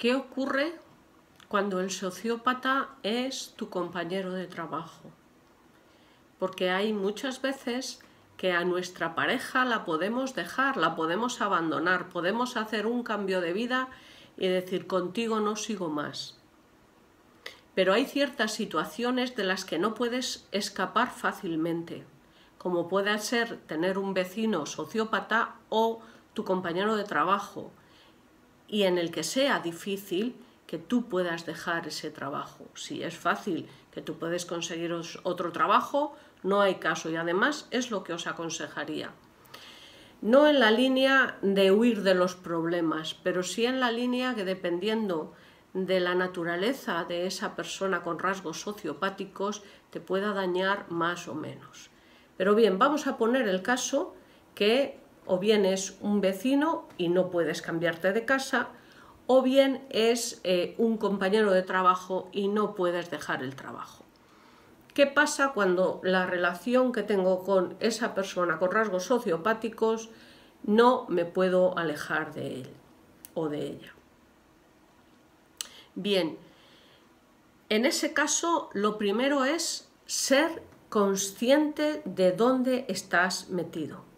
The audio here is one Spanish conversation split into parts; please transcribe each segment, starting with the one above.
¿Qué ocurre cuando el sociópata es tu compañero de trabajo? Porque hay muchas veces que a nuestra pareja la podemos dejar, la podemos abandonar, podemos hacer un cambio de vida y decir contigo no sigo más. Pero hay ciertas situaciones de las que no puedes escapar fácilmente, como puede ser tener un vecino sociópata o tu compañero de trabajo, y en el que sea difícil que tú puedas dejar ese trabajo. Si es fácil que tú puedes conseguir otro trabajo, no hay caso y además es lo que os aconsejaría. No en la línea de huir de los problemas, pero sí en la línea que dependiendo de la naturaleza de esa persona con rasgos sociopáticos te pueda dañar más o menos. Pero bien, vamos a poner el caso que o bien es un vecino y no puedes cambiarte de casa, o bien es eh, un compañero de trabajo y no puedes dejar el trabajo. ¿Qué pasa cuando la relación que tengo con esa persona con rasgos sociopáticos no me puedo alejar de él o de ella? Bien, en ese caso lo primero es ser consciente de dónde estás metido.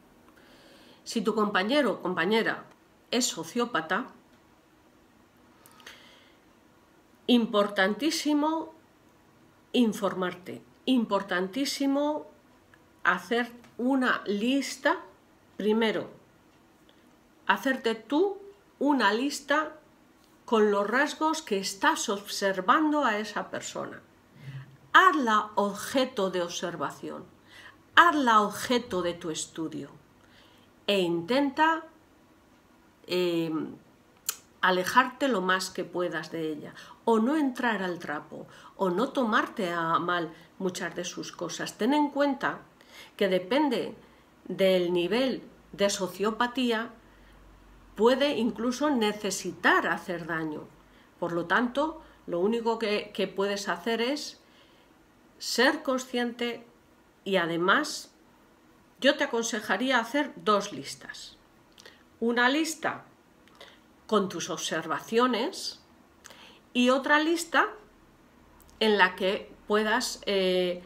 Si tu compañero o compañera es sociópata, importantísimo informarte, importantísimo hacer una lista, primero, hacerte tú una lista con los rasgos que estás observando a esa persona. Hazla objeto de observación, hazla objeto de tu estudio e intenta em, alejarte lo más que puedas de ella, o no entrar al trapo, o no tomarte a mal muchas de sus cosas. Ten en cuenta que depende del nivel de sociopatía, puede incluso necesitar hacer daño. Por lo tanto, lo único que, que puedes hacer es ser consciente y además yo te aconsejaría hacer dos listas. Una lista con tus observaciones y otra lista en la que puedas eh,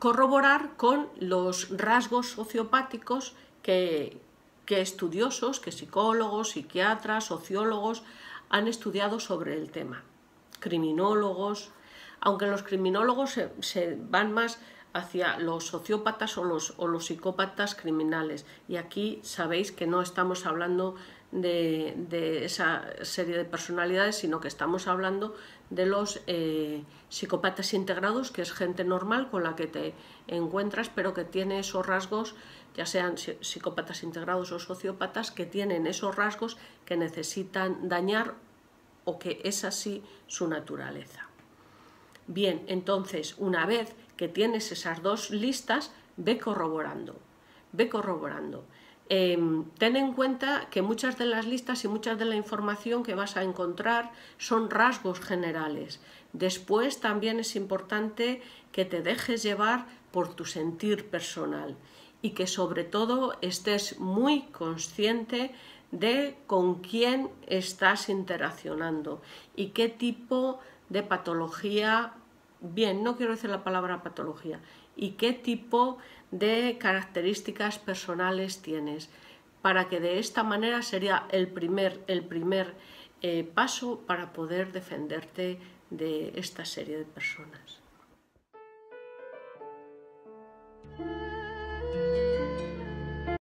corroborar con los rasgos sociopáticos que, que estudiosos, que psicólogos, psiquiatras, sociólogos han estudiado sobre el tema. Criminólogos, aunque los criminólogos se, se van más hacia los sociópatas o los, o los, psicópatas criminales. Y aquí sabéis que no estamos hablando de, esa serie de personalidades, sino que estamos hablando de los eh, psicópatas integrados, que es gente normal con la que te encuentras, pero que tiene esos rasgos, ya sean psicópatas integrados o sociópatas, que tienen esos rasgos que necesitan dañar o que es así su naturaleza. Bien, entonces, una vez que tienes esas dos listas, ve corroborando, ve corroborando. Em, ten en cuenta que muchas de las listas y muchas de la información que vas a encontrar son rasgos generales. Después también es importante que te dejes llevar por tu sentir personal y que sobre todo estés muy consciente de con quién estás interaccionando y qué tipo de patología, bien, no quiero decir la palabra patología, y qué tipo de características personales tienes, para que de esta manera sería el primer, el primer eh, paso para poder defenderte de esta serie de personas.